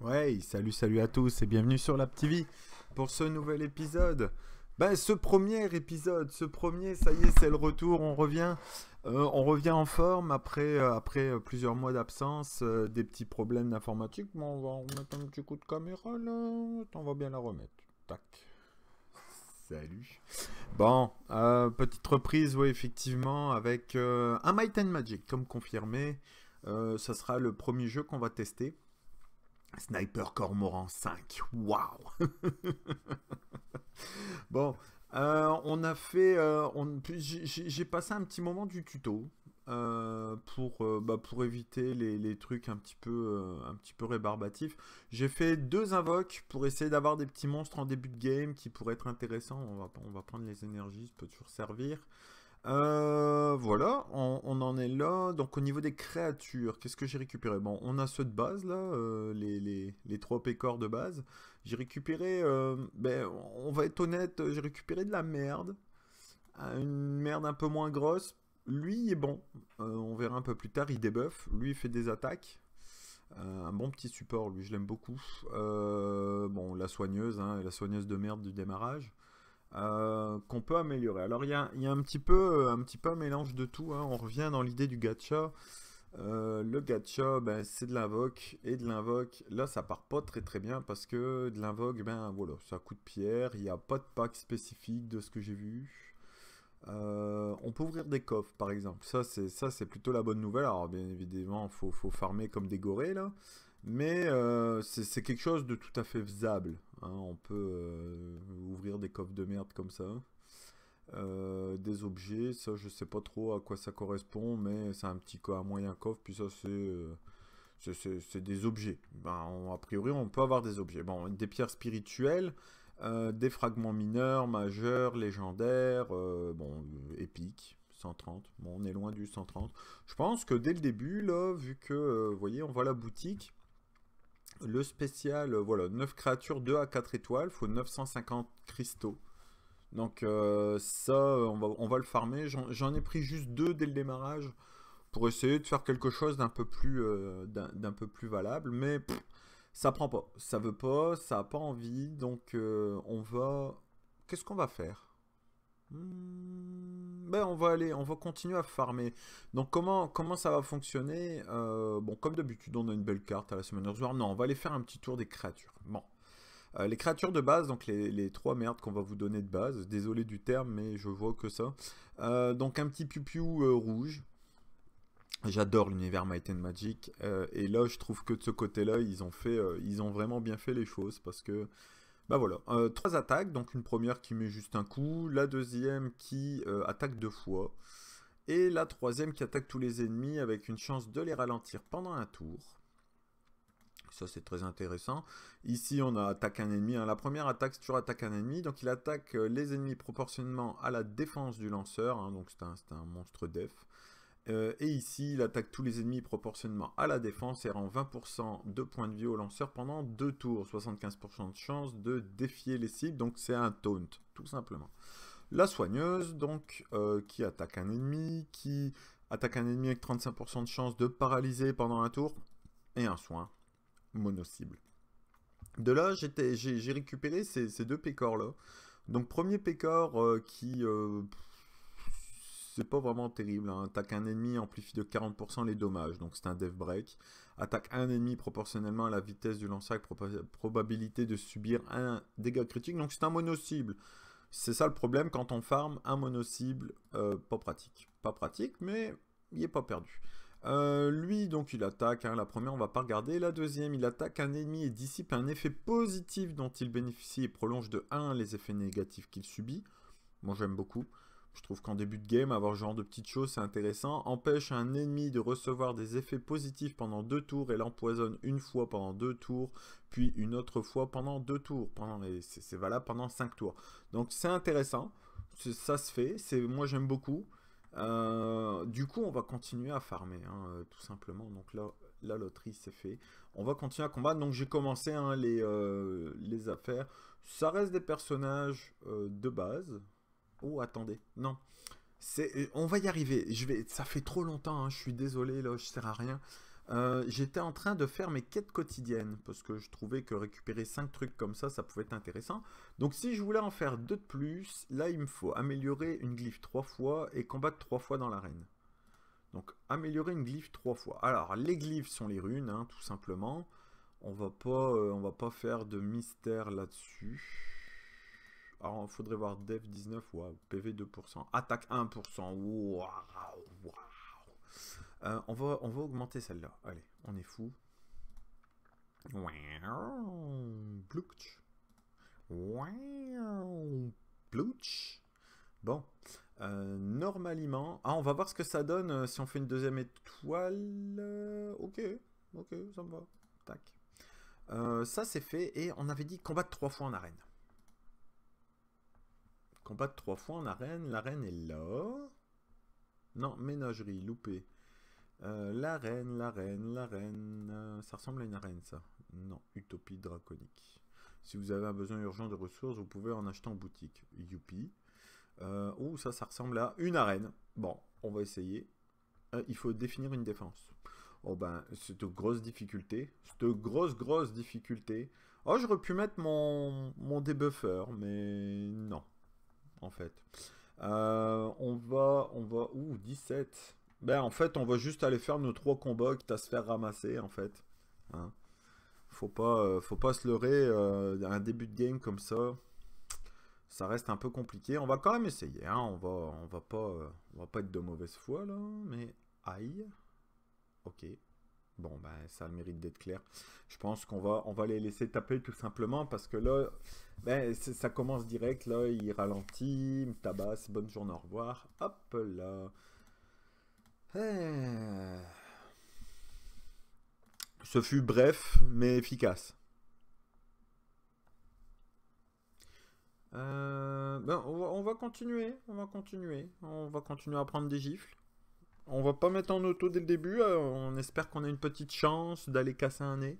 Ouais, salut, salut à tous et bienvenue sur la TV pour ce nouvel épisode. Ben, ce premier épisode, ce premier, ça y est, c'est le retour, on revient, euh, en forme après, euh, euh, plusieurs mois d'absence, des petits problèmes d'informatique. On va remettre un petit coup de caméra là, on va bien la remettre. Tac. Salut. Bon, petite reprise, oui, effectivement, avec un Might and Magic, comme confirmé. ça sera le premier jeu qu'on va tester. Sniper Cormoran 5. Waouh Bon, euh, on a fait... Euh, j'ai passé un petit moment du tuto. Euh, pour, bah, pour éviter les, trucs un petit peu, un petit peu rébarbatifs. J'ai fait deux invoques pour essayer d'avoir des petits monstres en début de game qui pourraient être intéressants. On va, on va prendre les énergies, ça peut toujours servir. Euh. Donc au niveau des créatures, qu'est-ce que j'ai récupéré? Bon, on a ceux de base là, euh, les, les, trois pécores de base. J'ai récupéré, euh, ben, on va être honnête, j'ai récupéré de la merde. Une merde un peu moins grosse. Lui, il est bon. on verra un peu plus tard, il débuff. Lui, il fait des attaques. un bon petit support, lui, je l'aime beaucoup. bon, la soigneuse, hein, la soigneuse de merde du démarrage. Euh, qu'on peut améliorer. Alors il y a, un, petit peu, un petit peu un mélange de tout. Hein. On revient dans l'idée du gacha. Euh, le gacha, ben, c'est de l'invoque et de l'invoque. Là, ça part pas très très bien parce que de l'invoque, ben voilà, ça coûte pierre. Il n'y a pas de pack spécifique de ce que j'ai vu. Euh, on peut ouvrir des coffres par exemple. Ça, c'est ça, c'est plutôt la bonne nouvelle. Alors bien évidemment, faut, faut farmer comme des gorées là. Mais euh, c'est quelque chose de tout à fait faisable. Hein. On peut euh, ouvrir des coffres de merde comme ça. Euh, des objets, ça je sais pas trop à quoi ça correspond, mais c'est un petit un moyen coffre, puis ça c'est des objets. Ben, a priori on peut avoir des objets. Bon, des pierres spirituelles, des fragments mineurs, majeurs, légendaires, bon, épiques. 130, bon on est loin du 130. Je pense que dès le début, là, vu que, vous voyez, on voit la boutique, le spécial, euh, voilà, 9 créatures 2 à 4 étoiles, faut 950 cristaux. Donc euh, ça, on va, le farmer. J'en ai pris juste deux dès le démarrage pour essayer de faire quelque chose d'un peu plus euh, d'un peu plus valable. Mais ça prend pas, ça veut pas, ça a pas envie. Donc on va, qu'est-ce qu'on va faire? Hmm, ben on va aller, on va continuer à farmer. Donc comment, comment ça va fonctionner euh, Bon, comme d'habitude, on a une belle carte à la semaine War. Non, on va aller faire un petit tour des créatures. Bon. Euh, les créatures de base, donc les, trois merdes qu'on va vous donner de base. Désolé du terme, mais je vois que ça. Euh, donc un petit piou rouge. J'adore l'univers Might and Magic. et là, je trouve que de ce côté-là, ils ont fait, ils ont vraiment bien fait les choses parce que bah voilà, euh, trois attaques, donc une première qui met juste un coup, la deuxième qui euh, attaque deux fois, et la troisième qui attaque tous les ennemis avec une chance de les ralentir pendant un tour. Ça c'est très intéressant. Ici on a attaque un ennemi, hein. la première attaque c'est toujours attaque un ennemi, donc il attaque euh, les ennemis proportionnellement à la défense du lanceur, hein. donc c'est un, un, monstre def. Euh, et ici, il attaque tous les ennemis proportionnellement à la défense et rend 20% de points de vie au lanceur pendant deux tours. 75% de chance de défier les cibles, donc c'est un taunt, tout simplement. La soigneuse, donc, euh, qui attaque un ennemi, qui attaque un ennemi avec 35% de chance de paralyser pendant un tour, et un soin mono-cible. De là, j'ai récupéré ces, deux pécores-là. Donc, premier pécor euh, qui c'est pas vraiment terrible. Hein. Attaque un ennemi, amplifie de 40% les dommages, donc c'est un dev break. Attaque un ennemi proportionnellement à la vitesse du avec probabilité de subir un dégât critique, donc c'est un mono-cible. C'est ça le problème quand on farm un mono-cible, euh, pas pratique. Pas pratique, mais il est pas perdu. Euh, lui, donc, il attaque. Hein. la première, on va pas regarder. La deuxième, il attaque un ennemi et dissipe un effet positif dont il bénéficie et prolonge de 1 les effets négatifs qu'il subit. Moi, j'aime beaucoup. Je trouve qu'en début de game, avoir ce genre de petites choses, c'est intéressant. Empêche un ennemi de recevoir des effets positifs pendant deux tours et l'empoisonne une fois pendant deux tours, puis une autre fois pendant deux tours. C'est valable pendant cinq tours. Donc c'est intéressant. Ça se fait. Moi j'aime beaucoup. Euh, du coup, on va continuer à farmer, hein, euh, tout simplement. Donc là, la loterie, c'est fait. On va continuer à combattre. Donc j'ai commencé hein, les, euh, les affaires. Ça reste des personnages de base. Oh, attendez. Non. C'est, on va y arriver. Je vais, ça fait trop longtemps. Hein, je suis désolé. Là, je sers à rien. euh, j'étais en train de faire mes quêtes quotidiennes parce que je trouvais que récupérer 5 trucs comme ça, ça pouvait être intéressant. Donc si je voulais en faire 2 de plus, là il me faut améliorer une glyphe 3 fois et combattre 3 fois dans l'arène. Donc améliorer une glyphe 3 fois. Alors les glyphes sont les runes, hein, tout simplement. On va euh, on va pas faire de mystère là-dessus. Alors, il faudrait voir Dev 19, wow, PV 2%, attaque 1%, waouh, euh, on, va, on va augmenter celle-là. Allez, on est fou. Plouch. Plouch. Bon. Euh, normalement... Ah, on va voir ce que ça donne euh, si on fait une deuxième étoile. Ok, ok, ça me va. Tac. ça, c'est fait. Et on avait dit combattre trois fois en arène. Combattre trois fois en arène. L'arène est là. Non, ménagerie, loupé. Euh, l'arène, l'arène, l'arène. Euh, ça ressemble à une arène, ça. Non, utopie draconique. Si vous avez un besoin urgent de ressources, vous pouvez en acheter en boutique. Youpi. Euh, oh, ça, ça ressemble à une arène. Bon, on va essayer. Euh, il faut définir une défense. Oh ben, c'est de grosses difficultés. C'est de grosses, grosses difficultés. Oh, j'aurais pu mettre mon, mon débuffer, mais non, en fait. on va, on va, ouh, 17. Ben, en fait, on va juste aller faire nos trois combats, quitte à se faire ramasser, en fait. Hein. Faut pas, euh, faut pas se leurrer, euh, un début de game comme ça, ça reste un peu compliqué. On va quand même essayer, hein. on, va, on, va pas, euh, on va pas être de mauvaise foi, là, mais aïe. Ok. Bon, ben, ça le mérite d'être clair. Je pense qu'on va, les laisser taper tout simplement parce que là, ben, ça commence direct. Là, il ralentit, me tabasse. Bonne journée, au revoir. Hop là. Eh. Ce fut bref, mais efficace. Euh, ben, on, va, continuer, on va continuer, on va continuer à prendre des gifles. On va pas mettre en auto dès le début, euh, on espère qu'on a une petite chance d'aller casser un nez.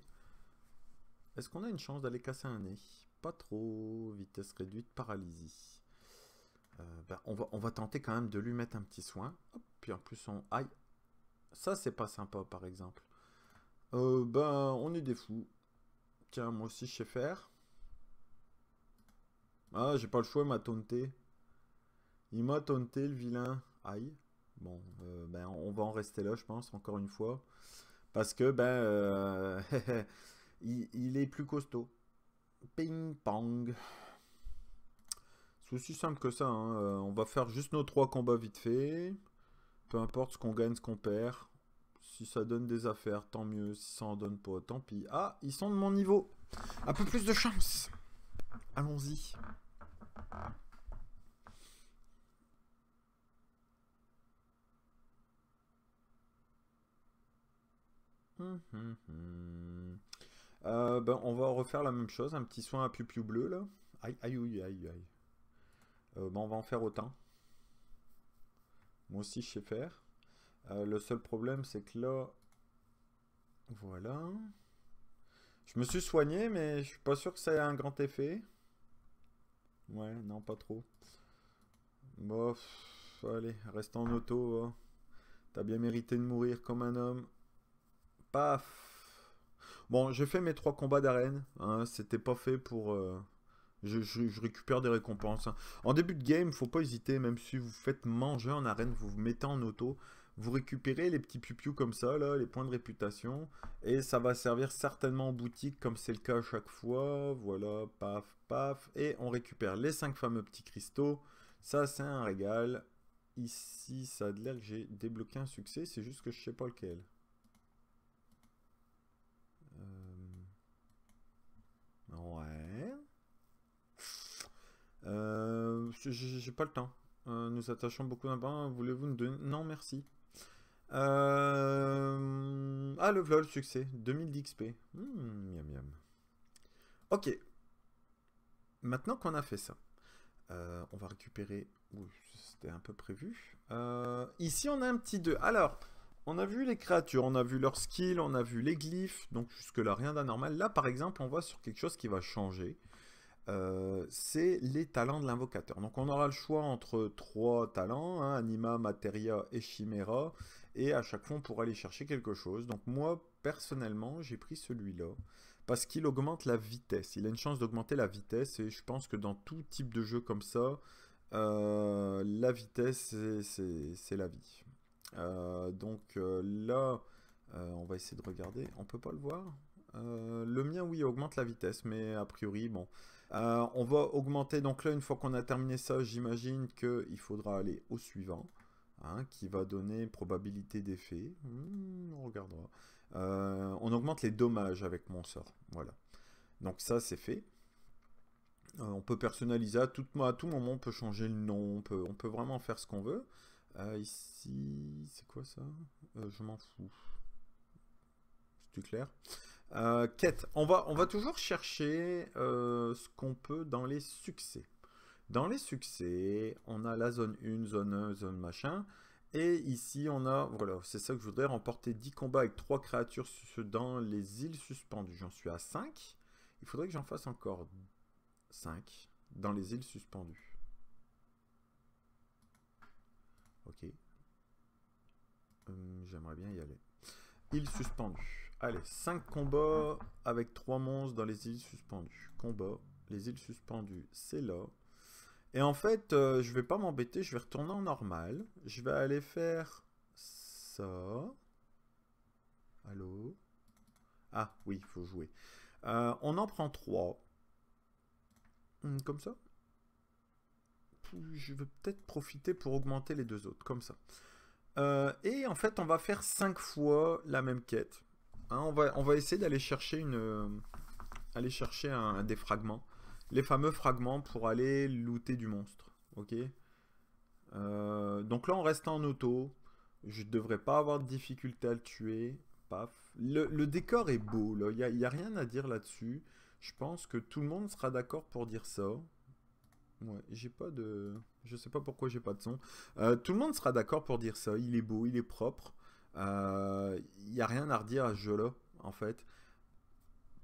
Est-ce qu'on a une chance d'aller casser un nez? Pas trop, vitesse réduite, paralysie. Euh, ben, on, va, tenter quand même de lui mettre un petit soin. Puis en plus, on... Aïe Ça, c'est pas sympa, par exemple. Euh, ben, on est des fous. Tiens, moi aussi, je sais faire. Ah, j'ai pas le choix, il m'a taunté. Il m'a taunté, le vilain. Aïe. Bon, euh, ben, on va en rester là, je pense, encore une fois. Parce que, ben, euh, il, est plus costaud. Ping pong. C'est aussi simple que ça. Hein. on va faire juste nos trois combats vite fait. Peu importe ce qu'on gagne, ce qu'on perd. Si ça donne des affaires, tant mieux. Si ça en donne pas, tant pis. Ah, ils sont de mon niveau. Un peu plus de chance. Allons-y. Hum, hum, hum. Euh, ben, on va refaire la même chose, un petit soin à pupiou bleu là. Aïe, aïe, aïe, aïe, aïe. Euh, ben, on va en faire autant. Moi aussi, je sais faire. Euh, le seul problème, c'est que là... Voilà. Je me suis soigné, mais je suis pas sûr que ça ait un grand effet. Ouais, non, pas trop. Bof, allez, reste en auto. Hein. T'as bien mérité de mourir comme un homme. Paf Bon, j'ai fait mes trois combats d'arène. Hein. C'était pas fait pour... Euh, je, récupère des récompenses. Hein. En début de game, faut pas hésiter, même si vous faites manger en arène, vous vous mettez en auto, vous récupérez les petits pupius comme ça, les points de réputation, et ça va servir certainement en boutique, comme c'est le cas à chaque fois. Voilà, paf, paf, et on récupère les 5 fameux petits cristaux. Ça, c'est un régal. Ici, ça a l'air que j'ai débloqué un succès, c'est juste que je sais pas lequel. Euh, ouais. Euh, j'ai pas le temps. Euh, nous attachons beaucoup d'un Voulez-vous nous donner? Non, merci. Euh, ah, le vlog, succès. 2000 d'XP. Hmm, miam miam. Ok. Maintenant qu'on a fait ça, on va récupérer... C'était un peu prévu. ici, on a un petit 2. Alors, on a vu les créatures, on a vu leurs skills, on a vu les glyphes. Donc, jusque-là, rien d'anormal. Là, par exemple, on voit sur quelque chose qui va changer. Euh, c'est les talents de l'invocateur. Donc on aura le choix entre trois talents, hein, Anima, Materia et Chimera. Et à chaque fois, on pourra aller chercher quelque chose. Donc moi, personnellement, j'ai pris celui-là. Parce qu'il augmente la vitesse. Il a une chance d'augmenter la vitesse. Et je pense que dans tout type de jeu comme ça, euh, la vitesse, c'est la vie. Euh, donc là, on va essayer de regarder. On peut pas le voir Le mien, oui, augmente la vitesse. Mais a priori, bon... on va augmenter, donc là, une fois qu'on a terminé ça, j'imagine qu'il faudra aller au suivant. Hein, qui va donner probabilité d'effet. Hmm, on regardera. Euh, on augmente les dommages avec mon sort. Voilà. Donc ça, c'est fait. Euh, on peut personnaliser à tout, à tout moment, on peut changer le nom, on peut, vraiment faire ce qu'on veut. Euh, ici, c'est quoi ça? Je m'en fous. C'est clair? Quête. On va, on va toujours chercher ce qu'on peut dans les succès. Dans les succès, on a la zone 1, zone 1, zone machin. Et ici, on a, voilà, c'est ça que je voudrais, remporter 10 combats avec 3 créatures dans les îles suspendues. J'en suis à 5. Il faudrait que j'en fasse encore 5 dans les îles suspendues. Ok. Hum, j'aimerais bien y aller. Îles suspendues. Allez, 5 combats avec 3 monstres dans les îles suspendues. Combat. Les îles suspendues, c'est là. Et en fait, euh, je vais pas m'embêter, je vais retourner en normal. Je vais aller faire ça. Allô? Ah oui, il faut jouer. Euh, on en prend trois. Hmm, comme ça? Je vais peut-être profiter pour augmenter les deux autres, comme ça. Euh, et en fait, on va faire cinq fois la même quête. Hein, on, va, essayer d'aller chercher une, aller chercher un, des fragments les fameux fragments pour aller looter du monstre. Ok? Euh, Donc là, on reste en auto. Je devrais pas avoir de difficulté à le tuer. Paf. Le, décor est beau. Il n'y a, rien à dire là-dessus. Je pense que tout le monde sera d'accord pour dire ça. Ouais, j'ai pas de... Je sais pas pourquoi j'ai pas de son. Euh, tout le monde sera d'accord pour dire ça. Il est beau, il est propre. Il euh, n'y a rien à redire à ce jeu-là, en fait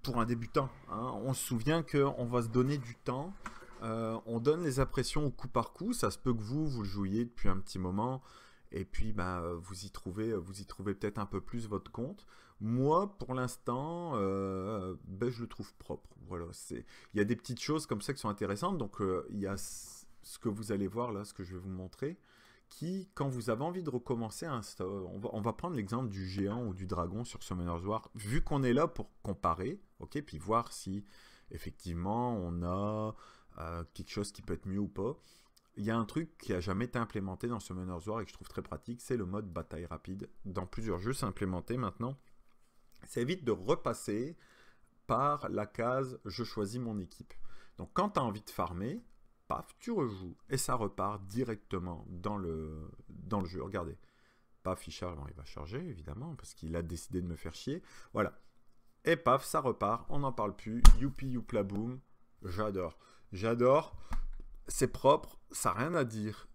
pour un débutant. Hein. On se souvient qu'on va se donner du temps. Euh, on donne les impressions au coup par coup. Ça se peut que vous, vous le jouiez depuis un petit moment. Et puis, bah, vous y trouvez, trouvez peut-être un peu plus votre compte. Moi, pour l'instant, euh, ben, je le trouve propre. Voilà. Il y a des petites choses comme ça qui sont intéressantes. Donc, euh, il y a ce que vous allez voir là, ce que je vais vous montrer qui, quand vous avez envie de recommencer un on va, on va prendre l'exemple du géant ou du dragon sur Summoner's War, vu qu'on est là pour comparer, ok, puis voir si effectivement on a euh, quelque chose qui peut être mieux ou pas. Il y a un truc qui a jamais été implémenté dans Summoner's War et que je trouve très pratique, c'est le mode bataille rapide. Dans plusieurs jeux, c'est implémenté maintenant. Ça évite de repasser par la case je choisis mon équipe. Donc quand tu as envie de farmer, paf, tu rejoues, et ça repart directement dans le, dans le jeu. Regardez, paf, il il va charger, évidemment, parce qu'il a décidé de me faire chier. Voilà. Et paf, ça repart, on n'en parle plus, youpi youpla boom, j'adore. J'adore, c'est propre, ça n'a rien à dire.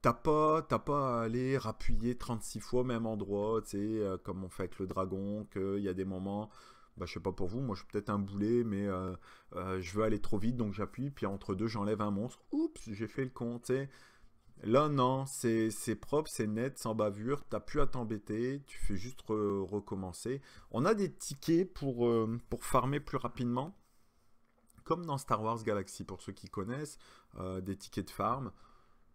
T'as pas, pas à aller rappuyer 36 fois au même endroit, tu sais, euh, comme on fait avec le dragon, qu'il y a des moments bah, je sais pas pour vous, moi je suis peut-être un boulet, mais euh, euh, je veux aller trop vite, donc j'appuie, puis entre deux j'enlève un monstre. Oups, j'ai fait le con, Là, non, c'est propre, c'est net, sans bavure, t'as plus à t'embêter, tu fais juste recommencer. On a des tickets pour, euh, pour farmer plus rapidement, comme dans Star Wars Galaxy, pour ceux qui connaissent, des tickets de farm.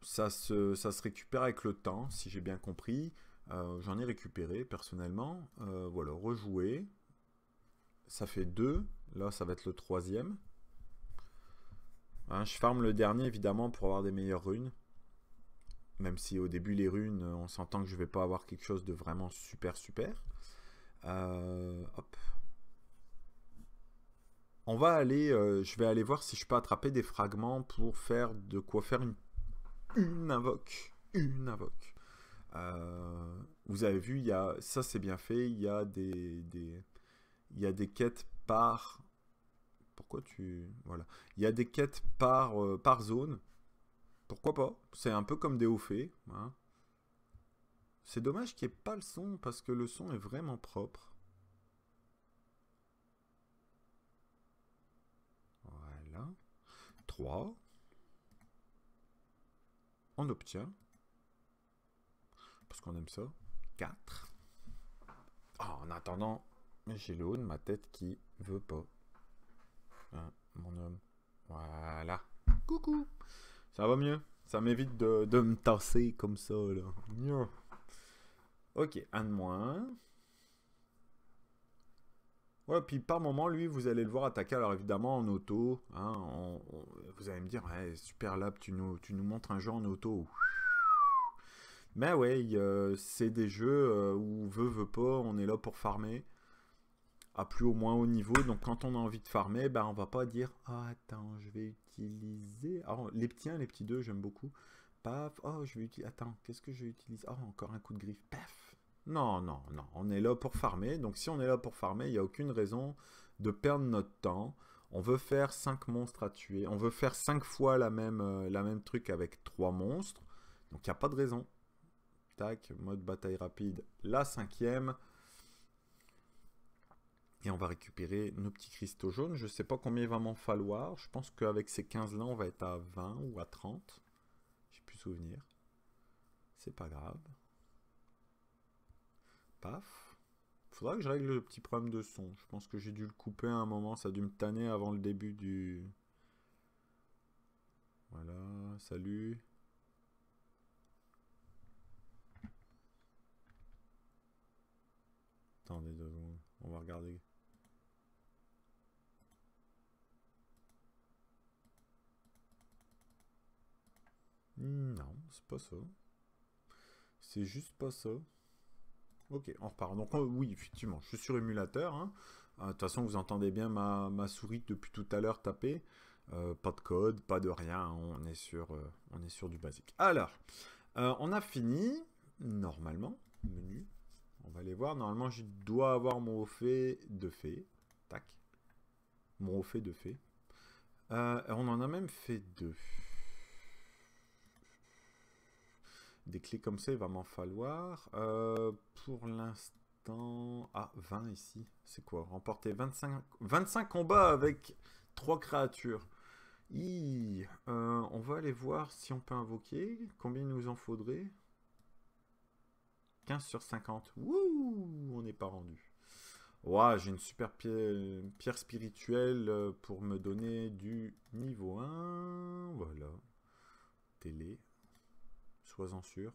Ça se, ça se récupère avec le temps, si j'ai bien compris. J'en ai récupéré personnellement. voilà, rejouer, ça fait 2. Là, ça va être le troisième. Hein, je farme le dernier, évidemment, pour avoir des meilleures runes. Même si au début, les runes, on s'entend que je vais pas avoir quelque chose de vraiment super, super. Euh, hop. On va aller, euh, je vais aller voir si je peux attraper des fragments pour faire de quoi faire une, une invoque. Une invoque. Euh, vous avez vu, ça c'est bien fait, il y a des il y a des quêtes par... Pourquoi tu... Voilà. Il y a des quêtes par, euh, par zone. Pourquoi pas? C'est un peu comme des hauts faits. Hein. C'est dommage qu'il n'y ait pas le son, parce que le son est vraiment propre. Voilà. 3. On obtient. Parce qu'on aime ça. 4. Ah, en attendant, j'ai le haut de ma tête qui veut pas. Hein, mon homme. Voilà. Coucou. Ça va mieux? Ça m'évite de, de, me tasser comme ça, là. Ok, un de moins. Ouais, puis par moment, lui, vous allez le voir attaquer, alors évidemment en auto. Hein, vous allez me dire, super lab, tu nous, tu nous montres un jeu en auto. Mais ouais, c'est des jeux euh, où veut, veut pas, on est là pour farmer. À plus ou moins haut niveau. Donc quand on a envie de farmer, ben on va pas dire Ah attends, je vais utiliser. Alors, les petits 1, les petits 2, j'aime beaucoup. Paf, oh je vais utiliser. Attends, qu'est-ce que je vais utiliser? Oh, encore un coup de griffe. Paf Non, non, non. On est là pour farmer. Donc si on est là pour farmer, il n'y a aucune raison de perdre notre temps. On veut faire 5 monstres à tuer. On veut faire 5 fois la même, euh, la même truc avec 3 monstres. Donc il n'y a pas de raison. Tac, mode bataille rapide, la cinquième. Et on va récupérer nos petits cristaux jaunes. Je ne sais pas combien il va m'en falloir. Je pense qu'avec ces 15 là, on va être à 20 ou à 30. J'ai plus souvenir. C'est pas grave. Paf. Faudra que je règle le petit problème de son. Je pense que j'ai dû le couper à un moment. Ça a dû me tanner avant le début du... Voilà, salut. Attendez deux secondes. On va regarder. Non, c'est pas ça. C'est juste pas ça. Ok, on repart. Donc oui, effectivement, je suis sur émulateur. Hein. Euh, de toute façon, vous entendez bien ma, souris depuis tout à l'heure taper. Euh, pas de code, pas de rien. On est sur, euh, on est sur du basique. Alors, on a fini. Normalement, menu. On va aller voir. Normalement, je dois avoir mon fait de fait. Tac. Mon haut fait de fait. On en a même fait deux. Des clés comme ça, il va m'en falloir. Euh, pour l'instant... Ah, 20 ici. C'est quoi? Remporter 25, 25 combats avec 3 créatures. Euh, on va aller voir si on peut invoquer. Combien il nous en faudrait? 15 sur 50. Wouh On n'est pas rendu. Ouah, j'ai une super pierre, pierre, spirituelle euh, pour me donner du niveau 1. Voilà. Télé. Sois-en sûr.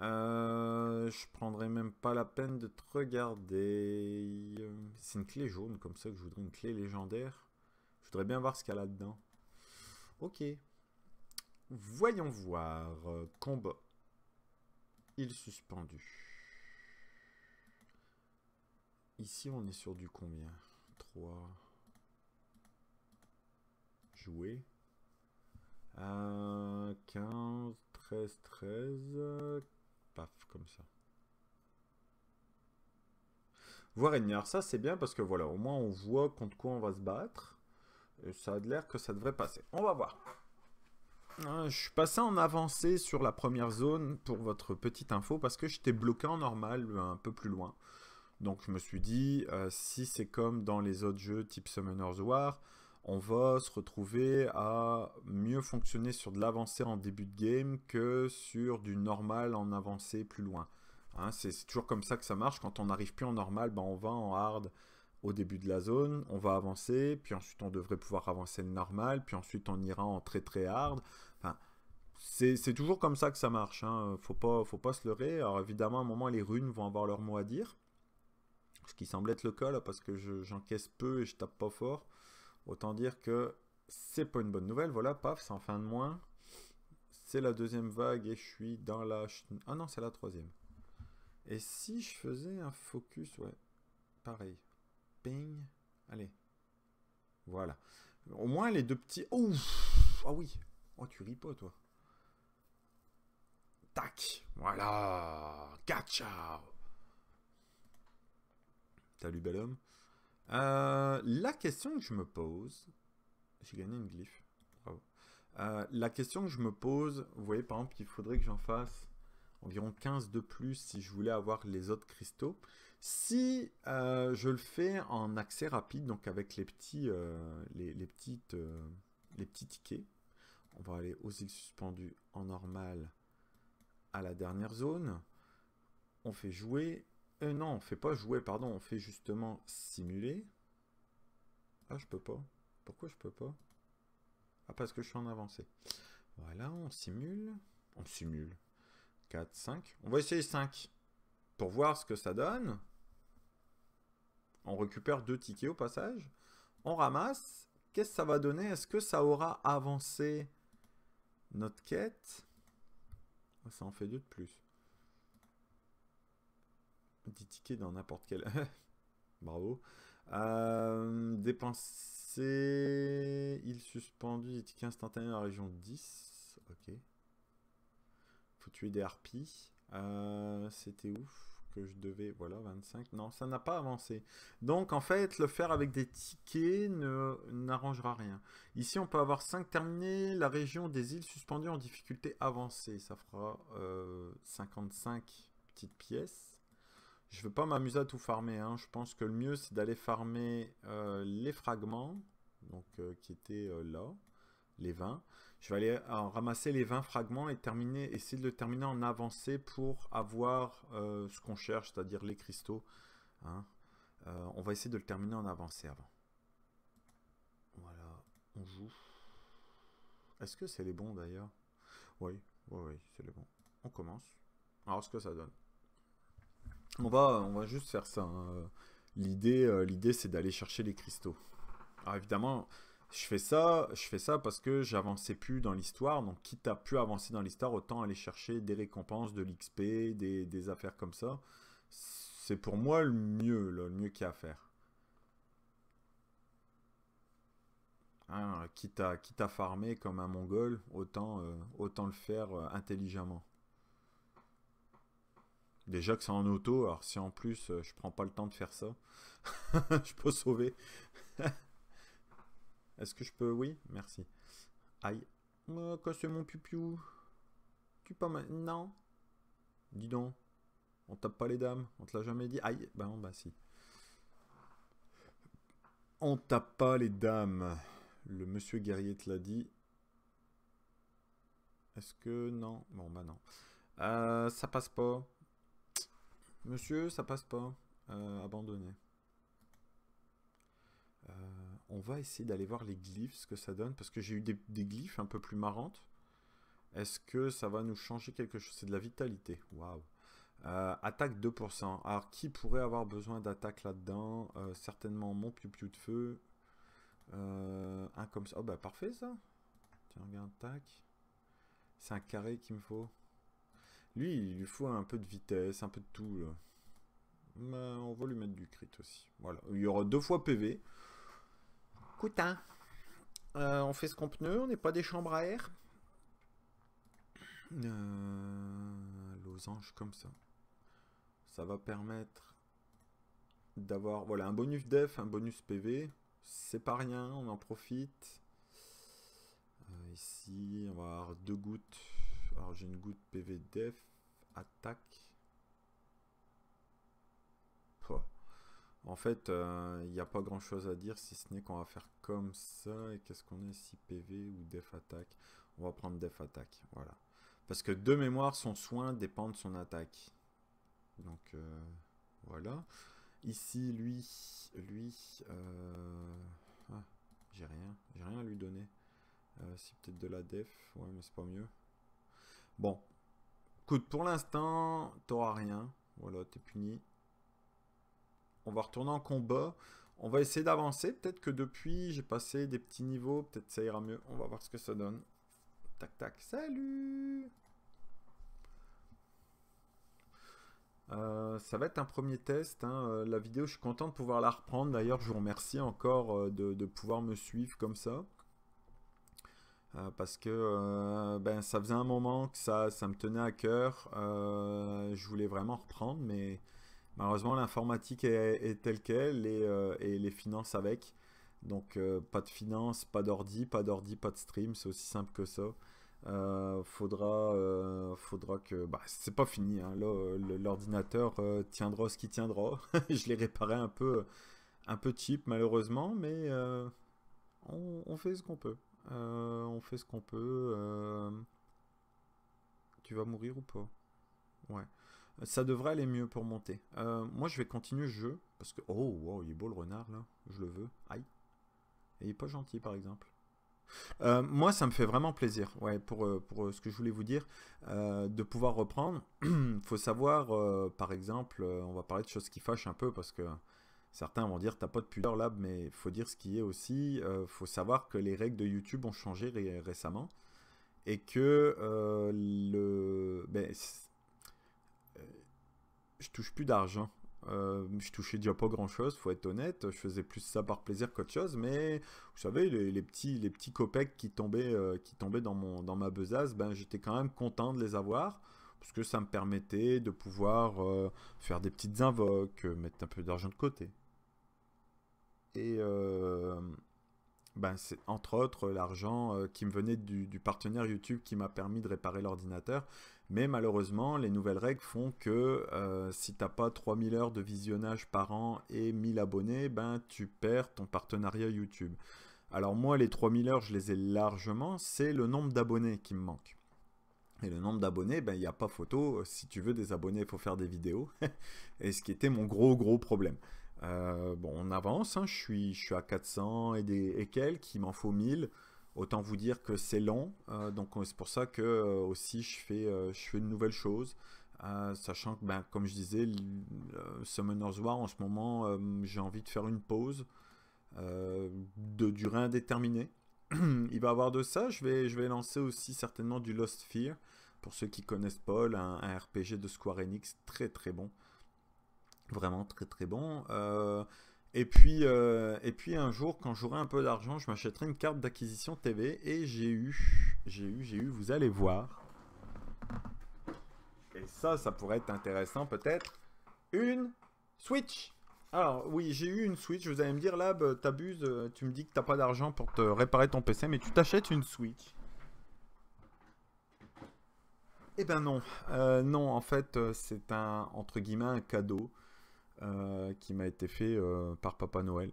Euh, je prendrai même pas la peine de te regarder. C'est une clé jaune, comme ça que je voudrais une clé légendaire. Je voudrais bien voir ce qu'il y a là-dedans. Ok. Voyons voir. Combat il suspendu. Ici, on est sur du combien? 3. Jouer. 15, 13, 13. Paf, comme ça. Voir ça, c'est bien parce que voilà, au moins on voit contre quoi on va se battre. Et ça a l'air que ça devrait passer. On va voir. Euh, je suis passé en avancée sur la première zone pour votre petite info parce que j'étais bloqué en normal un peu plus loin. Donc je me suis dit, euh, si c'est comme dans les autres jeux type Summoner's War, on va se retrouver à mieux fonctionner sur de l'avancée en début de game que sur du normal en avancée plus loin. Hein, c'est toujours comme ça que ça marche. Quand on n'arrive plus en normal, ben on va en hard au début de la zone, on va avancer, puis ensuite on devrait pouvoir avancer le normal, puis ensuite on ira en très très hard. c'est toujours comme ça que ça marche, hein. faut, pas, faut pas se leurrer. Alors évidemment, à un moment, les runes vont avoir leur mot à dire, ce qui semble être le cas parce que j'encaisse peu et je tape pas fort. Autant dire que c'est pas une bonne nouvelle. Voilà, paf, c'est en fin de moins. C'est la deuxième vague et je suis dans la... Ah non, c'est la troisième. Et si je faisais un focus, ouais, pareil. Ping. Allez. Voilà. Au moins les deux petits... Oh Ah oui Oh, tu ris pas, toi. Tac Voilà Ciao Salut, bel homme. Euh, la question que je me pose... J'ai gagné une glyphe. Euh, la question que je me pose, vous voyez par exemple qu'il faudrait que j'en fasse environ 15 de plus si je voulais avoir les autres cristaux. Si euh, je le fais en accès rapide, donc avec les petits, les, petites, les petits tickets, on va aller aux îles suspendues en normal à la dernière zone. On fait jouer. Euh, non, on fait pas jouer, pardon. On fait justement simuler. Ah, je peux pas. Pourquoi je peux pas? Ah, parce que je suis en avancée. Voilà, on simule. On simule. 4, 5. On va essayer 5. Pour voir ce que ça donne. On récupère deux tickets au passage. On ramasse. Qu'est-ce que ça va donner? Est-ce que ça aura avancé notre quête? Ah, Ça en fait deux de plus. 10 tickets dans n'importe quel... Bravo. Euh, dépenser... Il suspendu des tickets instantanés dans la région 10. Ok. Faut tuer des harpies. Euh, c'était ouf que je devais... Voilà, 25. Non, ça n'a pas avancé. Donc, en fait, le faire avec des tickets n'arrangera rien. Ici, on peut avoir 5 terminés. La région des îles suspendues en difficulté avancée. Ça fera 55 euh, petites pièces. Je ne veux pas m'amuser à tout farmer. Hein. Je pense que le mieux, c'est d'aller farmer euh, les fragments. Donc, euh, qui étaient là. Les 20. Je vais aller euh, ramasser les 20 fragments et terminer, essayer de le terminer en avancée pour avoir euh, ce qu'on cherche, c'est-à-dire les cristaux. Hein. Euh, on va essayer de le terminer en avancée avant. Voilà, on joue. Est-ce que c'est les bons d'ailleurs? Oui, oui, oui, c'est les bons. On commence. Alors, ce que ça donne on va, juste faire ça. Hein. L'idée, l'idée, c'est d'aller chercher les cristaux. Alors évidemment, je fais ça, je fais ça parce que j'avançais plus dans l'histoire. Donc, quitte à plus avancer dans l'histoire, autant aller chercher des récompenses, de l'XP, des, affaires comme ça. C'est pour moi le mieux, le mieux qu'il y a à faire. Hein, quitte, à, à farmer comme un mongol, autant, euh, le faire euh, intelligemment. Déjà que c'est en auto, alors si en plus euh, je prends pas le temps de faire ça, je peux sauver. Est-ce que je peux? Oui, merci. Aïe. Oh, c'est mon pupiou. Tu pas mal. Non. Dis donc. On tape pas les dames. On te l'a jamais dit. Aïe. Bah, bah si. On tape pas les dames. Le monsieur guerrier te l'a dit. Est-ce que... Non? Bon, bah non. Euh, ça passe pas. Monsieur, ça passe pas. Euh, abandonné. Euh, on va essayer d'aller voir les glyphes, ce que ça donne, parce que j'ai eu des, glyphes un peu plus marrantes. Est-ce que ça va nous changer quelque chose? C'est de la vitalité. Waouh. Euh, attaque 2%. Alors, qui pourrait avoir besoin d'attaque là-dedans? Certainement mon piou-piou de feu. Un comme ça. Oh, bah parfait ça. Tiens, regarde, tac. C'est un carré qu'il me faut. Lui, il lui faut un peu de vitesse, un peu de tout. On va lui mettre du crit aussi. Voilà. Il y aura deux fois PV. Écoute, hein, euh, on fait ce qu'on peut, on n'est pas des chambres à air. Euh, losange comme ça. Ça va permettre d'avoir voilà un bonus def, un bonus PV. C'est pas rien, on en profite. Euh, ici, on va avoir deux gouttes. Alors j'ai une goutte PV def, attaque. En fait, euh, il n'y a pas grand chose à dire si ce n'est qu'on va faire comme ça. Et qu'est-ce qu'on a? Ici PV ou def attaque On va prendre def attaque, voilà. Parce que de mémoire, son soin dépend de son attaque. Donc, euh, voilà. Ici, lui, lui, euh, ah, j'ai rien, j'ai rien à lui donner. si peut-être de la def, ouais, mais c'est pas mieux. Bon, pour l'instant, t'auras rien. Voilà, t'es puni. On va retourner en combat. On va essayer d'avancer. Peut-être que depuis, j'ai passé des petits niveaux. Peut-être ça ira mieux. On va voir ce que ça donne. Tac, tac. Salut euh, ça va être un premier test. Hein. Euh, la vidéo, je suis content de pouvoir la reprendre. D'ailleurs, je vous remercie encore euh, de, pouvoir me suivre comme ça. Parce que ben, ça faisait un moment que ça, ça me tenait à cœur. je voulais vraiment reprendre, mais Malheureusement, l'informatique est, telle qu'elle euh, et, les finances avec. Donc, euh, pas de finances, pas d'ordi, pas d'ordi, pas de stream, c'est aussi simple que ça. Euh, faudra, faudra que. Bah, c'est pas fini, hein. l'ordinateur tiendra ce qui tiendra. Je l'ai réparé un peu, un peu cheap, malheureusement, mais on, fait ce qu'on peut. On fait ce qu'on peut. Tu vas mourir ou pas Ouais. ça devrait aller mieux pour monter. moi, je vais continuer le jeu, parce que... Oh, il est beau le renard, là. Je le veux. Aïe. Et il est pas gentil, par exemple. Euh, moi, ça me fait vraiment plaisir, ouais, pour, euh, pour euh, ce que je voulais vous dire, de pouvoir reprendre. Faut savoir, par exemple, on va parler de choses qui fâchent un peu parce que certains vont dire t'as pas de pudeur là, mais faut dire ce qui est aussi. Il faut savoir que les règles de YouTube ont changé récemment et que le, ben, je touche plus d'argent euh, je touchais déjà pas grand chose, faut être honnête. Je faisais plus ça par plaisir qu'autre chose, mais vous savez, les, petits, les petits copecs qui tombaient, euh, qui tombaient dans, mon, dans ma besace, ben, j'étais quand même content de les avoir parce que ça me permettait de pouvoir euh, faire des petites invoques, mettre un peu d'argent de côté. Et ben, c'est entre autres l'argent qui me venait du, partenaire YouTube qui m'a permis de réparer l'ordinateur. Mais malheureusement, les nouvelles règles font que euh, si tu n'as pas 3000 heures de visionnage par an et 1000 abonnés, ben, tu perds ton partenariat YouTube. Alors moi, les 3000 heures, je les ai largement, c'est le nombre d'abonnés qui me manque. Et le nombre d'abonnés, ben, il n'y a pas photo. Si tu veux des abonnés, il faut faire des vidéos. et ce qui était mon gros, gros problème. Euh, bon, on avance, hein. je, suis, je suis à 400 et, des, et quelques, il m'en faut 1000. Autant vous dire que c'est long, euh, donc c'est pour ça que euh, aussi je fais, je fais une nouvelle chose, sachant que, ben, comme je disais, Summoner's War en ce moment, j'ai envie de faire une pause de durée indéterminée. Il va avoir de ça, je vais, je vais lancer aussi certainement du Lost Fear, pour ceux qui connaissent Paul, un, RPG de Square Enix très très bon. Vraiment très très bon. Et puis, euh, et puis un jour, quand j'aurai un peu d'argent, je m'achèterai une carte d'acquisition TV. Et j'ai eu, j'ai eu, j'ai eu, vous allez voir. Et ça, ça pourrait être intéressant peut-être. Une Switch alors oui, j'ai eu une Switch, vous allez me dire là, bah, t'abuses, euh, tu me dis que t'as pas d'argent pour te réparer ton PC, mais tu t'achètes une Switch. Eh ben non, euh, non, en fait, c'est un, entre guillemets, cadeau. Euh, qui m'a été fait euh, par Papa Noël.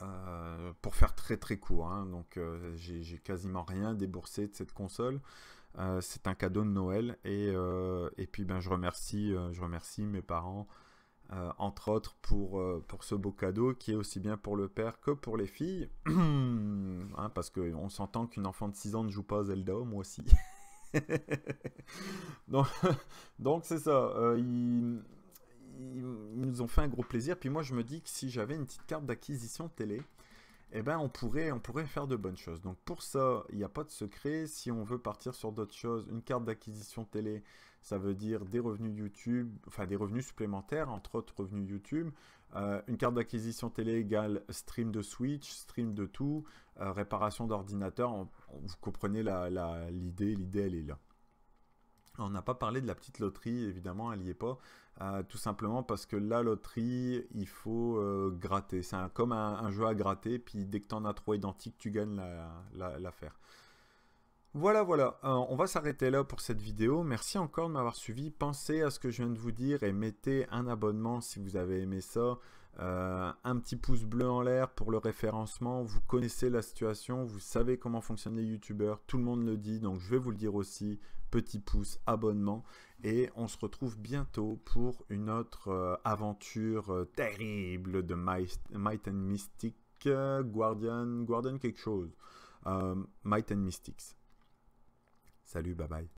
Euh, pour faire très très court, hein. donc j'ai quasiment rien déboursé de cette console. c'est un cadeau de Noël et, puis ben je remercie mes parents entre autres pour, pour ce beau cadeau qui est aussi bien pour le père que pour les filles. hein, parce qu'on s'entend qu'une enfant de 6 ans ne joue pas à Zelda, moi aussi. donc donc c'est ça. il, ils, nous ont fait un gros plaisir. Puis moi, je me dis que si j'avais une petite carte d'acquisition télé, eh ben, on pourrait, on pourrait faire de bonnes choses. Donc pour ça, il n'y a pas de secret. Si on veut partir sur d'autres choses, une carte d'acquisition télé, ça veut dire des revenus YouTube, enfin des revenus supplémentaires, entre autres revenus YouTube. Euh, une carte d'acquisition télé égale stream de Switch, stream de tout, euh, réparation d'ordinateur. Vous comprenez l'idée, l'idée elle est là. On n'a pas parlé de la petite loterie, évidemment, elle n'y est pas. Euh, tout simplement parce que la loterie, il faut gratter. C'est comme un, jeu à gratter, puis dès que tu en as trois identiques, tu gagnes l'affaire. Voilà, voilà. Euh, on va s'arrêter là pour cette vidéo. Merci encore de m'avoir suivi. Pensez à ce que je viens de vous dire et mettez un abonnement si vous avez aimé ça. un petit pouce bleu en l'air pour le référencement. Vous connaissez la situation, vous savez comment fonctionnent les youtubeurs, tout le monde le dit, donc je vais vous le dire aussi petit pouce, abonnement. Et on se retrouve bientôt pour une autre euh, aventure euh, terrible de Might, and Mystic, euh, Guardian, Guardian quelque chose. Might and Mystics. Salut, bye bye.